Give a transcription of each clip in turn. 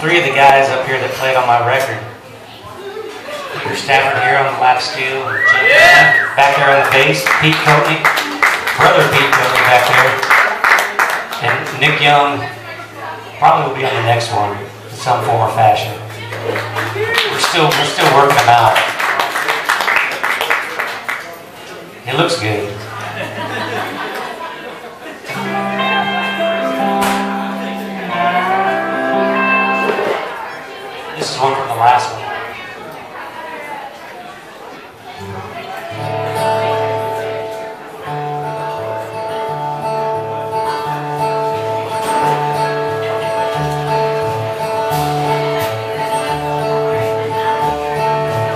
Three of the guys up here that played on my record. Peter Stafford here on the lap steel, Yeah. back there on the bass, Pete Courtney, brother Pete Courtney back there, and Nick Young probably will be on the next one in some form or fashion. We're still we're still working them out. It looks good. This is one from the last one.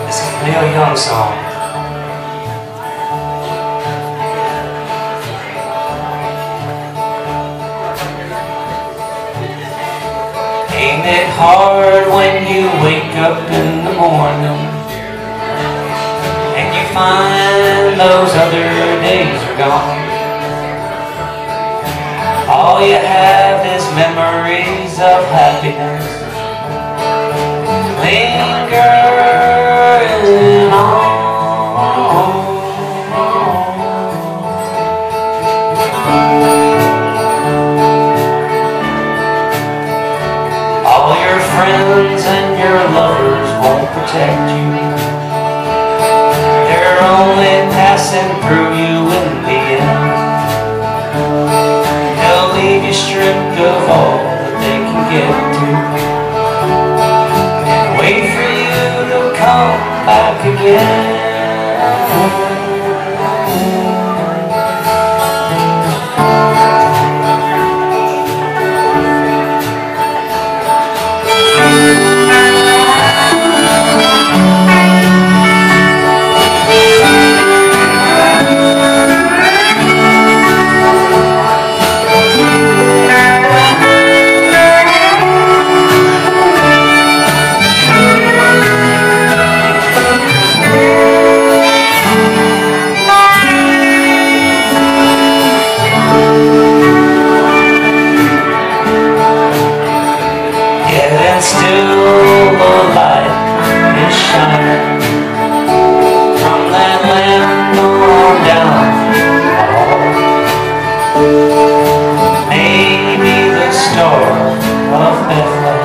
This is a Neil Young song. Ain't it hard when wake up in the morning and you find those other days are gone? All you have is memories of happiness lingering lovers won't protect you. They're only passing through you in the end. They'll leave you stripped of all that they can get to. And wait for you to come back again. And still the light is shining from that land on down. Maybe the star of Bethlehem